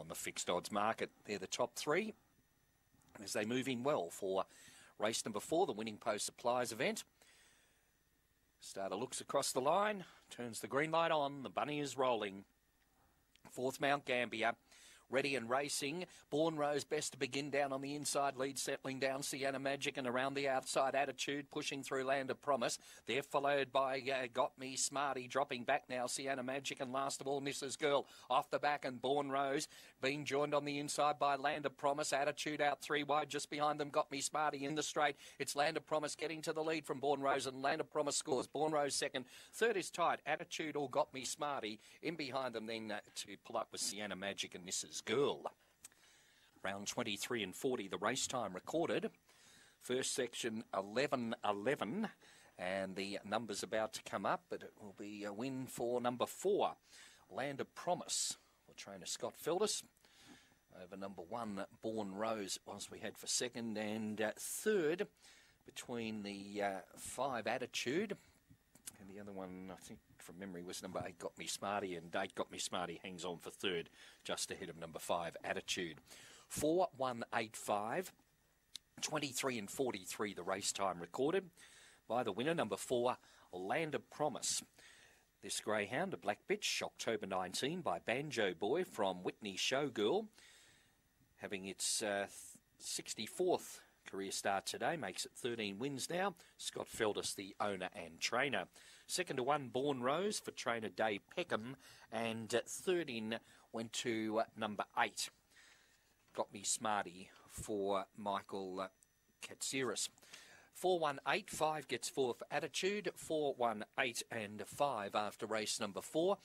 on the fixed odds market. They're the top three as they move in well for race number four, the winning post supplies event. Starter looks across the line, turns the green light on. The bunny is rolling. Fourth Mount Gambier ready and racing. Born Rose best to begin down on the inside lead, settling down Sienna Magic and around the outside attitude, pushing through Land of Promise. They're followed by uh, Got Me Smarty, dropping back now Sienna Magic, and last of all Mrs. Girl off the back and Born Rose being joined on the inside by Land of Promise. Attitude out three wide, just behind them. Got Me Smarty in the straight. It's Land of Promise getting to the lead from Born Rose, and Land of Promise scores. Born Rose second, third is tight. Attitude all Got Me Smarty in behind them. Then uh, to pull up with Sienna Magic and Mrs. Girl. Round 23 and 40, the race time recorded. First section 11 11, and the numbers about to come up, but it will be a win for number four, Land of Promise, for trainer Scott Feldis. Over number one, Born Rose, was we had for second, and uh, third between the uh, five Attitude and the other one, I think from memory, was number eight, Got Me Smarty, and eight, Got Me Smarty hangs on for third, just ahead of number five, Attitude. 4185, 23 and 43, the race time recorded by the winner, number four, Land of Promise. This greyhound, a black bitch, October 19 by Banjo Boy from Whitney Showgirl, having its uh, 64th career start today, makes it 13 wins now. Scott Feldis, the owner and trainer. Second to one, Born Rose for trainer Dave Peckham, and uh, third in went to number eight. Got me smarty for Michael Katsiris. 4185 gets four for attitude, 418 and 5 after race number four.